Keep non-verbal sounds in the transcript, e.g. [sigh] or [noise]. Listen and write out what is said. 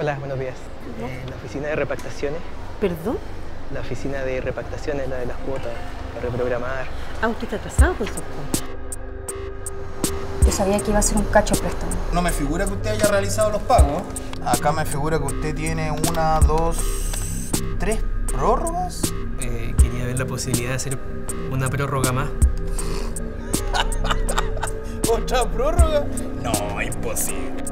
Hola, buenos días. Eh, la oficina de repactaciones. ¿Perdón? La oficina de repactaciones, la de las cuotas, para reprogramar. Ah, usted está atrasado con sus. Yo sabía que iba a ser un cacho préstamo. No me figura que usted haya realizado los pagos. Acá me figura que usted tiene una, dos, tres prórrogas. Eh, quería ver la posibilidad de hacer una prórroga más. [laughs] ¿Otra prórroga? No, imposible.